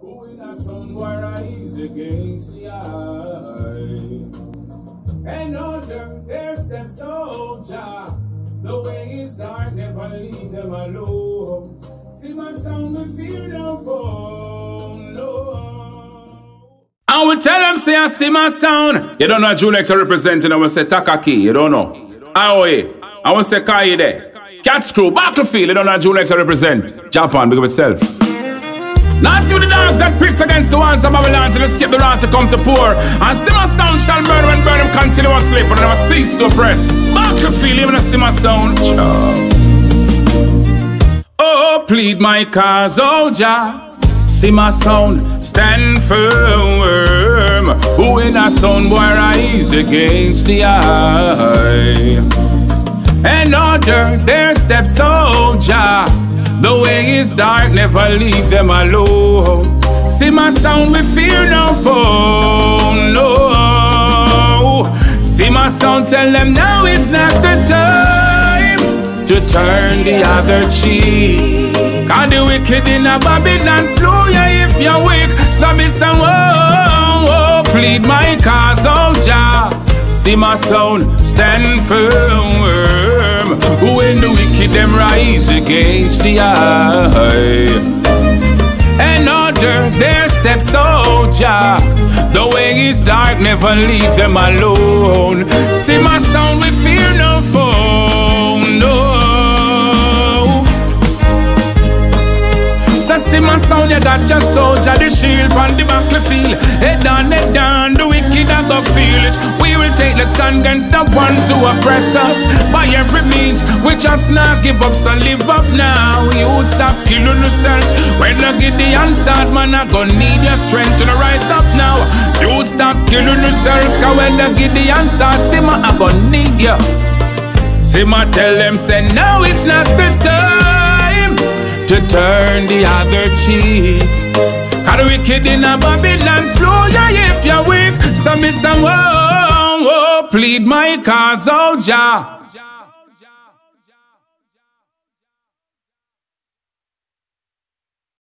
Who in sun rise against the eye? And under their soldier. The way is dark, never leave them alone. Sima Sound, fear no. I will tell them, say I Sima Sound. You don't know Julex representing, I will say Takaki, you don't know. Aoe, I will say Kaide. Cat Screw, Battlefield, you don't know Julex are represent. Japan, because itself. Not to the dogs that piss against the ones of Babylon to escape the wrath to come to poor. And Sima Sound shall murder and burn them continuously for never cease to oppress. Battlefield, even a my sound. Oh, plead my cause, oh Jah. Sima Sound, stand firm. Who in a sound boy rise against the eye? And order their steps, oh is dark, never leave them alone. Sima Sound, we fear no foe, no. Sima Sound, tell them now is not the time to turn the other cheek. Cause the wicked in a Babylon slow ya if you're weak. So me say, whoa, oh, oh, whoa, plead my cause, oh Jah. Sima Sound, stand firm. Wicked them rise against the eye. And order their steps, Jah. The way is dark, never leave them alone. Sima Sound, we fear no foe, no. So Sima Sound, you got your soldier, the shield on the battlefield. Stand against the ones who oppress us. By every means, we just not give up, so live up now. You would stop killing yourselves. When the Gideon start, man, I gonna need your strength to rise up now. You would stop killing yourselves, cause when the Gideon start, see my, I gonna need you. See my tell them, say now it's not the time to turn the other cheek. Cause the wicked in a Babylon slow ya if you're weak. So me say, whoa, whoa, plead my cause, oh Jah.